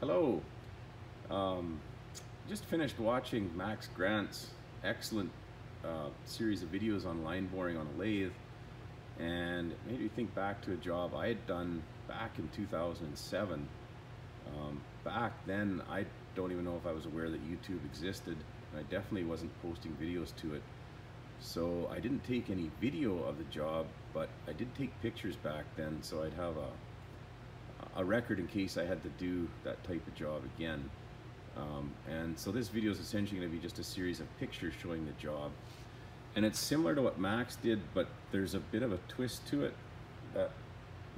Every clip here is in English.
Hello. Um, just finished watching Max Grant's excellent uh, series of videos on line boring on a lathe and it made me think back to a job I had done back in 2007. Um, back then, I don't even know if I was aware that YouTube existed. I definitely wasn't posting videos to it. So I didn't take any video of the job, but I did take pictures back then, so I'd have a, a record in case I had to do that type of job again. Um, and so this video is essentially going to be just a series of pictures showing the job. And it's similar to what Max did, but there's a bit of a twist to it that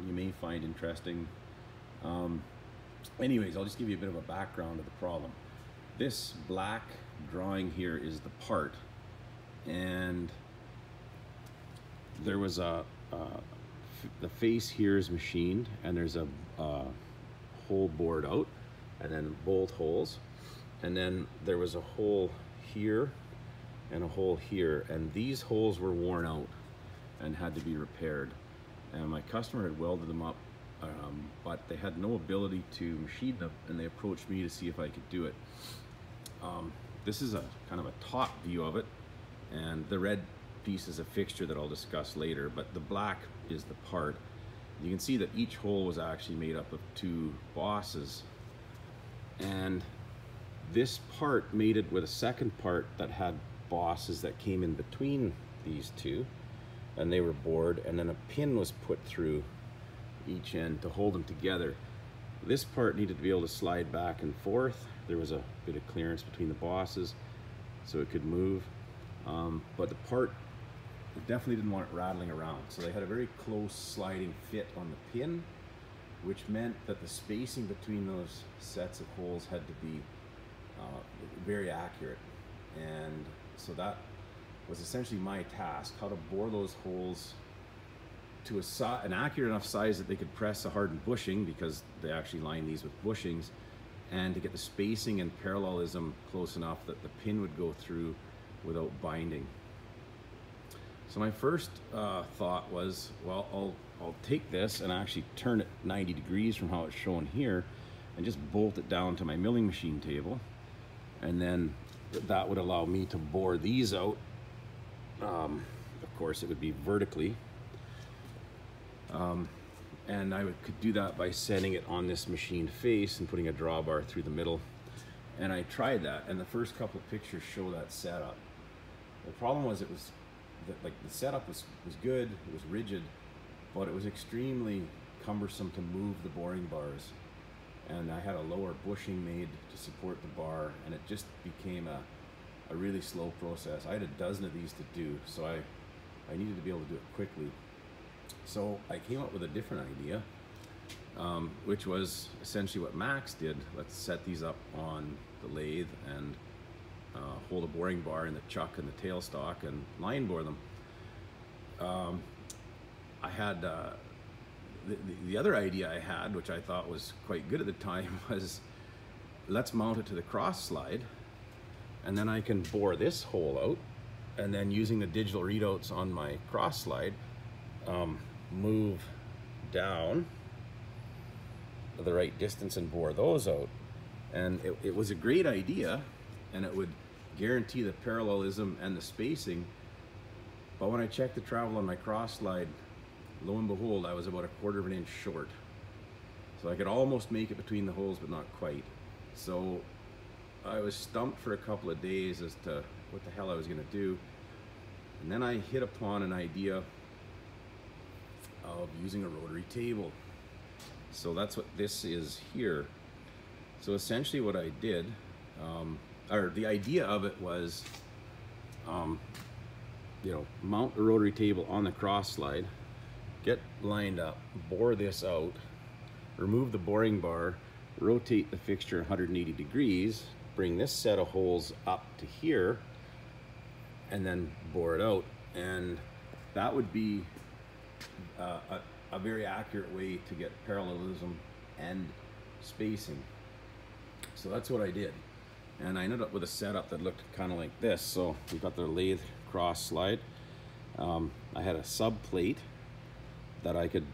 you may find interesting. Um, anyways, I'll just give you a bit of a background of the problem. This black drawing here is the part, and there was a, uh, the face here is machined, and there's a uh, hole bored out, and then bolt holes, and then there was a hole here and a hole here and these holes were worn out and had to be repaired. And my customer had welded them up um, but they had no ability to machine them and they approached me to see if I could do it. Um, this is a kind of a top view of it and the red piece is a fixture that I'll discuss later but the black is the part you can see that each hole was actually made up of two bosses and this part mated with a second part that had bosses that came in between these two and they were bored and then a pin was put through each end to hold them together. This part needed to be able to slide back and forth. There was a bit of clearance between the bosses so it could move. Um, but the part definitely didn't want it rattling around. So they had a very close sliding fit on the pin, which meant that the spacing between those sets of holes had to be uh, very accurate. And so that was essentially my task, how to bore those holes to a an accurate enough size that they could press a hardened bushing because they actually line these with bushings and to get the spacing and parallelism close enough that the pin would go through without binding. So my first uh, thought was, well, I'll, I'll take this and actually turn it 90 degrees from how it's shown here and just bolt it down to my milling machine table. And then that would allow me to bore these out. Um, of course, it would be vertically. Um, and I would, could do that by setting it on this machine face and putting a drawbar through the middle. And I tried that, and the first couple of pictures show that setup. The problem was it was, that, like the setup was, was good, it was rigid, but it was extremely cumbersome to move the boring bars and I had a lower bushing made to support the bar and it just became a, a really slow process. I had a dozen of these to do so I, I needed to be able to do it quickly. So I came up with a different idea um, which was essentially what Max did. Let's set these up on the lathe and uh, hold a boring bar in the chuck and the tailstock and line bore them. Um, I had uh, the, the, other idea I had, which I thought was quite good at the time, was let's mount it to the cross slide and then I can bore this hole out and then using the digital readouts on my cross slide, um, move down the right distance and bore those out. And it, it was a great idea and it would guarantee the parallelism and the spacing. But when I checked the travel on my cross slide, lo and behold, I was about a quarter of an inch short. So I could almost make it between the holes, but not quite. So I was stumped for a couple of days as to what the hell I was gonna do. And then I hit upon an idea of using a rotary table. So that's what this is here. So essentially what I did, um, or the idea of it was, um, you know, mount the rotary table on the cross slide, get lined up, bore this out, remove the boring bar, rotate the fixture 180 degrees, bring this set of holes up to here, and then bore it out. And that would be uh, a, a very accurate way to get parallelism and spacing. So that's what I did. And I ended up with a setup that looked kind of like this. So we've got the lathe cross slide. Um, I had a sub plate that I could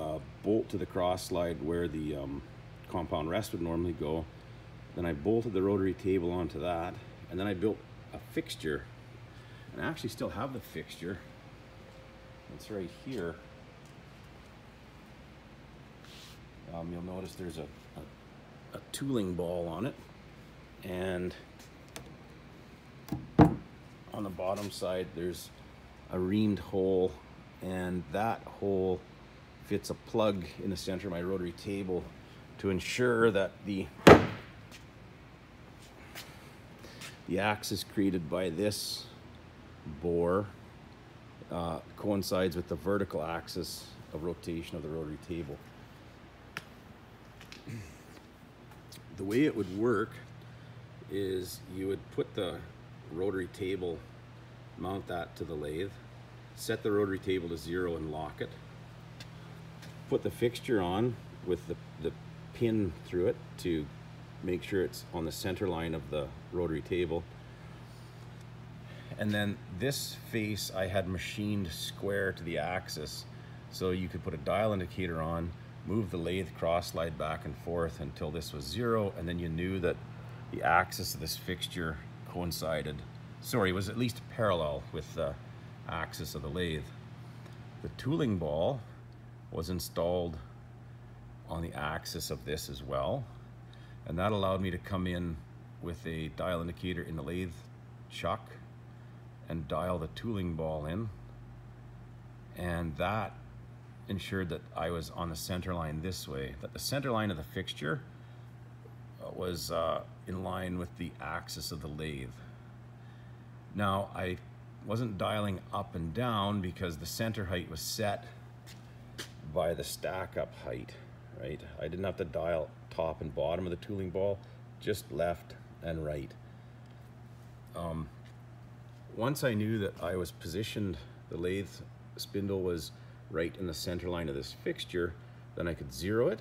uh, bolt to the cross slide where the um, compound rest would normally go. Then I bolted the rotary table onto that, and then I built a fixture. And I actually still have the fixture. It's right here. Um, you'll notice there's a, a, a tooling ball on it. And on the bottom side, there's a reamed hole and that hole fits a plug in the center of my rotary table to ensure that the the axis created by this bore uh, coincides with the vertical axis of rotation of the rotary table. The way it would work is you would put the rotary table, mount that to the lathe, set the rotary table to zero and lock it, put the fixture on with the, the pin through it to make sure it's on the center line of the rotary table. And then this face I had machined square to the axis so you could put a dial indicator on, move the lathe cross slide back and forth until this was zero and then you knew that the axis of this fixture coincided, sorry, was at least parallel with the axis of the lathe. The tooling ball was installed on the axis of this as well. And that allowed me to come in with a dial indicator in the lathe chuck and dial the tooling ball in. And that ensured that I was on the center line this way, that the center line of the fixture was uh, in line with the axis of the lathe. Now, I wasn't dialing up and down because the center height was set by the stack up height, right? I didn't have to dial top and bottom of the tooling ball, just left and right. Um, once I knew that I was positioned, the lathe spindle was right in the center line of this fixture, then I could zero it,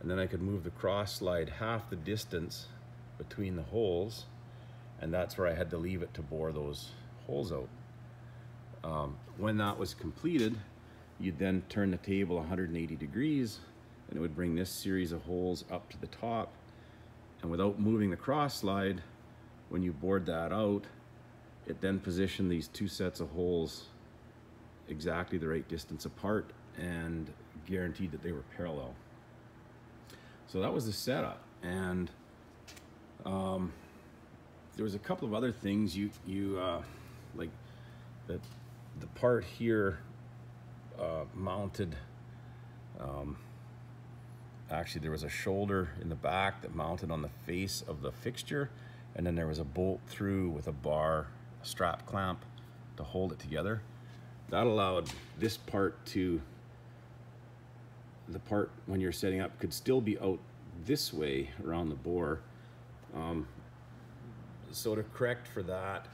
and then I could move the cross slide half the distance between the holes, and that's where I had to leave it to bore those holes out. Um, when that was completed, you'd then turn the table 180 degrees and it would bring this series of holes up to the top. And without moving the cross slide, when you bored that out, it then positioned these two sets of holes exactly the right distance apart and guaranteed that they were parallel. So that was the setup. And um, there was a couple of other things you, you uh, like the, the part here uh, mounted um, actually there was a shoulder in the back that mounted on the face of the fixture and then there was a bolt through with a bar a strap clamp to hold it together that allowed this part to the part when you're setting up could still be out this way around the bore. Um, so to correct for that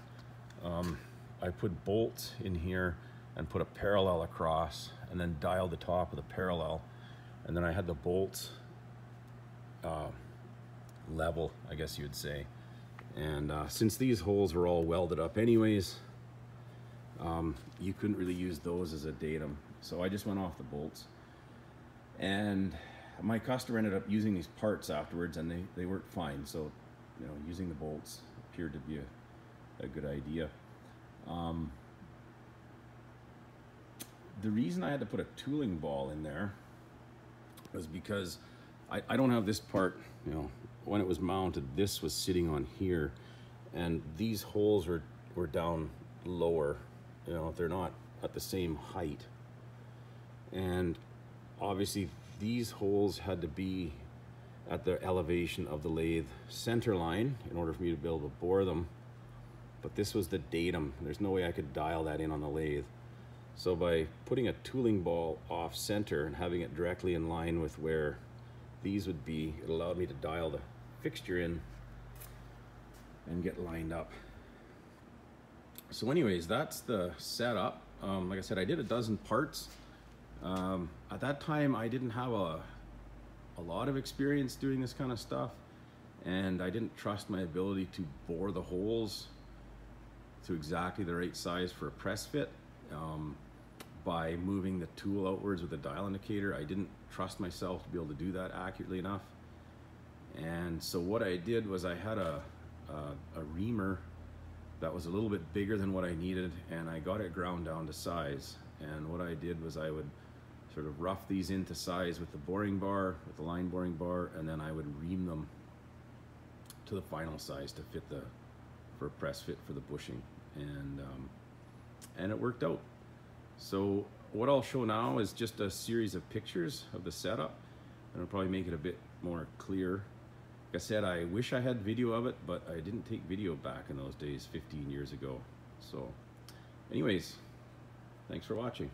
um, I put bolts in here and put a parallel across and then dialed the top of the parallel. And then I had the bolts uh, level I guess you would say. And uh, since these holes were all welded up anyways um, you couldn't really use those as a datum. So I just went off the bolts and my customer ended up using these parts afterwards and they, they worked fine. So you know using the bolts appeared to be a, a good idea. Um, the reason I had to put a tooling ball in there was because I, I don't have this part, you know, when it was mounted, this was sitting on here and these holes were, were down lower, you know, they're not at the same height. And obviously these holes had to be at the elevation of the lathe center line in order for me to be able to bore them. But this was the datum. There's no way I could dial that in on the lathe. So by putting a tooling ball off center and having it directly in line with where these would be, it allowed me to dial the fixture in and get lined up. So anyways, that's the setup. Um, like I said, I did a dozen parts. Um, at that time, I didn't have a, a lot of experience doing this kind of stuff and I didn't trust my ability to bore the holes to exactly the right size for a press fit um, by moving the tool outwards with a dial indicator. I didn't trust myself to be able to do that accurately enough. And so what I did was I had a, a, a reamer that was a little bit bigger than what I needed and I got it ground down to size. And what I did was I would sort of rough these into size with the boring bar, with the line boring bar, and then I would ream them to the final size to fit the, for press fit for the bushing. And, um, and it worked out. So what I'll show now is just a series of pictures of the setup and it'll probably make it a bit more clear. Like I said, I wish I had video of it, but I didn't take video back in those days 15 years ago. So anyways, thanks for watching.